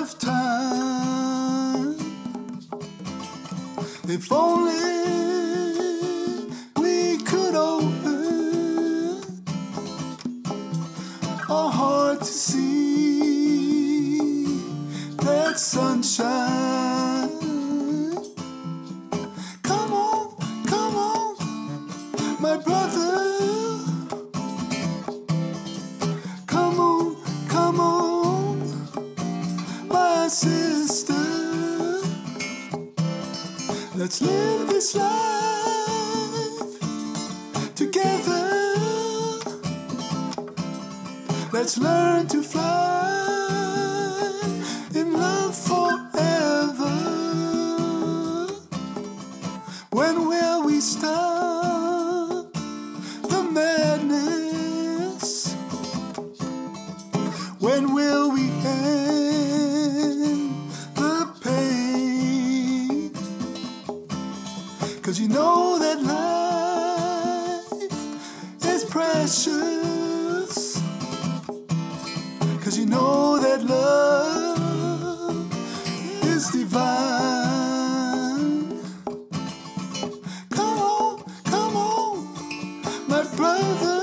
of time. If only we could open our heart to see that sunshine. Let's live this life together. Let's learn to fly in love forever. When will we stop the madness? When will we end Cause you know that life is precious. Cause you know that love is divine. Come on, come on, my brother.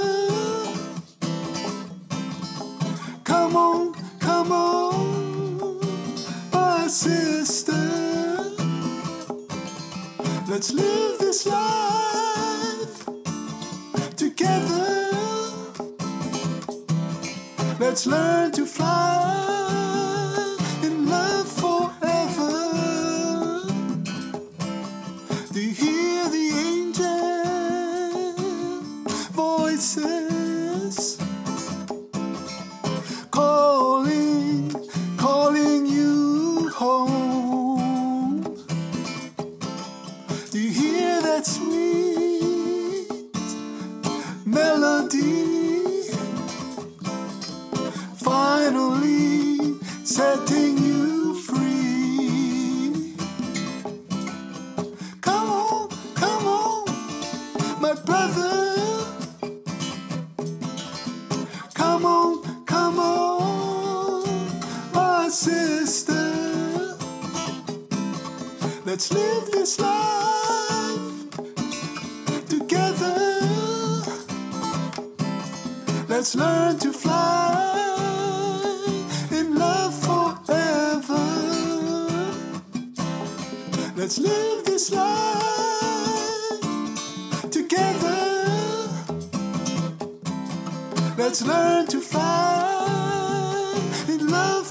Come on, come on, my sister. Let's live this life together. Let's learn to fly in love forever. Do you hear the angel voices setting you free. Come on, come on, my brother. Come on, come on, my sister. Let's live this life together. Let's learn to fly Let's live this life together. Let's learn to fly in love